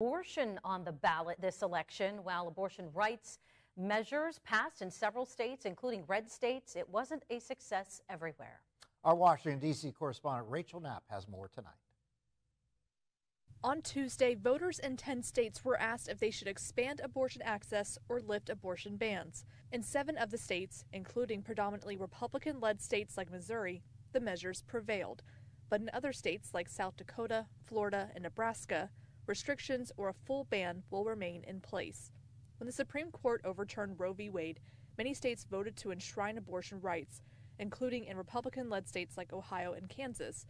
Abortion on the ballot this election, while abortion rights measures passed in several states, including red states, it wasn't a success everywhere. Our Washington, D.C. correspondent Rachel Knapp has more tonight. On Tuesday, voters in 10 states were asked if they should expand abortion access or lift abortion bans. In seven of the states, including predominantly Republican led states like Missouri, the measures prevailed. But in other states like South Dakota, Florida, and Nebraska, restrictions or a full ban will remain in place. When the Supreme Court overturned Roe v. Wade, many states voted to enshrine abortion rights, including in Republican led states like Ohio and Kansas.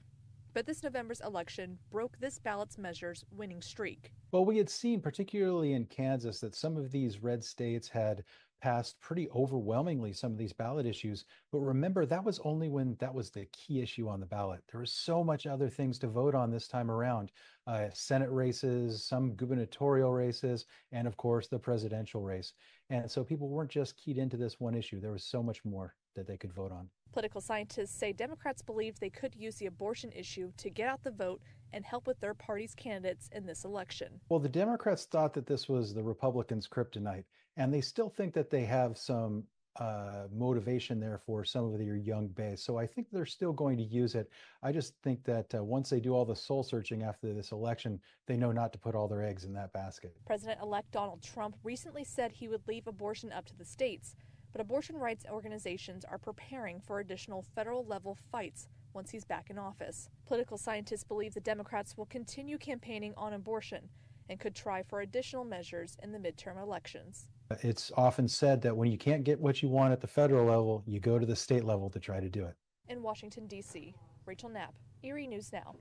But this November's election broke this ballot's measures winning streak. Well, we had seen, particularly in Kansas, that some of these red states had passed pretty overwhelmingly some of these ballot issues. But remember, that was only when that was the key issue on the ballot. There was so much other things to vote on this time around uh, Senate races, some gubernatorial races, and of course, the presidential race. And so people weren't just keyed into this one issue. There was so much more that they could vote on. Political scientists say Democrats believed they could use the abortion issue to get out the vote and help with their party's candidates in this election. Well, the Democrats thought that this was the Republicans' kryptonite, and they still think that they have some uh, motivation there for some of their young base. So I think they're still going to use it. I just think that uh, once they do all the soul searching after this election, they know not to put all their eggs in that basket. President elect Donald Trump recently said he would leave abortion up to the states, but abortion rights organizations are preparing for additional federal level fights once he's back in office. Political scientists believe the Democrats will continue campaigning on abortion and could try for additional measures in the midterm elections. It's often said that when you can't get what you want at the federal level, you go to the state level to try to do it. In Washington, D.C., Rachel Knapp, Erie News Now.